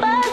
Bye.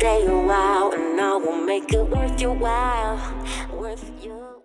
stay a while, and I will make it worth your while, worth your